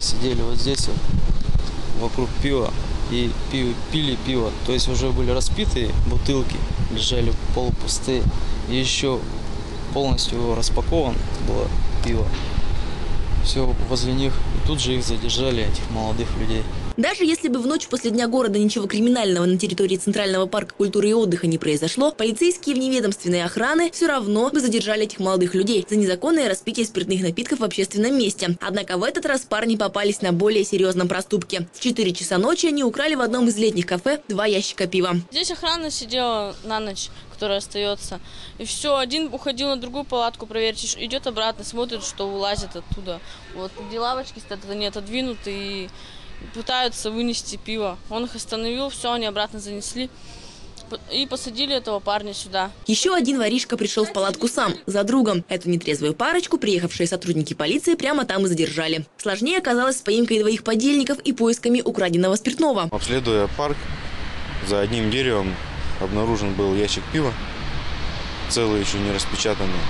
Сидели вот здесь вот, вокруг пива и пи- пили пиво. То есть уже были распитые бутылки, лежали полупустые. И еще полностью распакован было пиво. Все возле них. И тут же их задержали, этих молодых людей. Даже если бы в ночь после Дня города ничего криминального на территории Центрального парка культуры и отдыха не произошло, полицейские вневедомственной охраны все равно бы задержали этих молодых людей за незаконное распитие спиртных напитков в общественном месте. Однако в этот раз парни попались на более серьезном проступке. В 4 часа ночи они украли в одном из летних кафе два ящика пива. Здесь охрана сидела на ночь, которая остается. И все, один уходил на другую палатку проверить, идет обратно, смотрит, что вылазит оттуда. Вот где лавочки стоят, они отодвинуты и пытаются вынести пиво. Он их остановил, все, они обратно занесли. И посадили этого парня сюда. Еще один воришка пришел в палатку сам, за другом. Эту нетрезвую парочку приехавшие сотрудники полиции прямо там и задержали. Сложнее оказалось с поимкой двоих подельников и поисками украденного спиртного. Обследуя парк, за одним деревом обнаружен был ящик пива, целый еще не распечатанный.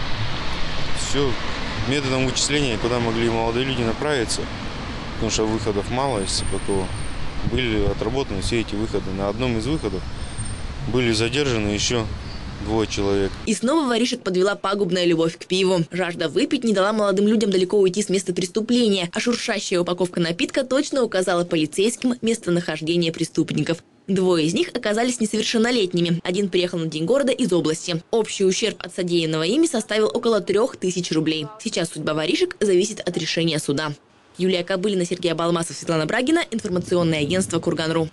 Все методом вычисления, куда могли молодые люди направиться, потому что выходов мало из СПКО, были отработаны все эти выходы. На одном из выходов были задержаны еще двое человек. И снова воришек подвела пагубная любовь к пиву. Жажда выпить не дала молодым людям далеко уйти с места преступления, а шуршащая упаковка напитка точно указала полицейским местонахождение преступников. Двое из них оказались несовершеннолетними. Один приехал на День города из области. Общий ущерб от содеянного ими составил около трех тысяч рублей. Сейчас судьба воришек зависит от решения суда. Юлия Кобылина, Сергей Абалмасов, Светлана Брагина. Информационное агентство «Курган.ру».